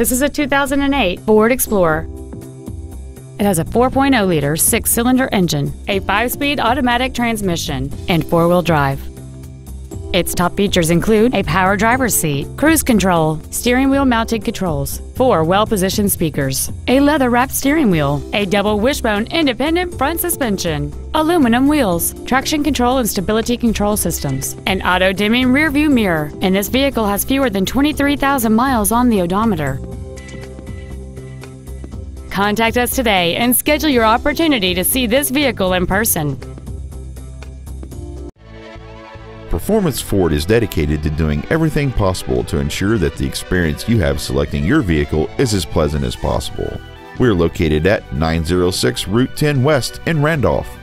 This is a 2008 Ford Explorer. It has a 4.0 liter six cylinder engine, a five speed automatic transmission, and four wheel drive. Its top features include a power driver's seat, cruise control, steering wheel mounted controls, four well positioned speakers, a leather wrapped steering wheel, a double wishbone independent front suspension, aluminum wheels, traction control and stability control systems, an auto dimming rearview mirror, and this vehicle has fewer than 23,000 miles on the odometer. Contact us today and schedule your opportunity to see this vehicle in person. Performance Ford is dedicated to doing everything possible to ensure that the experience you have selecting your vehicle is as pleasant as possible. We are located at 906 Route 10 West in Randolph.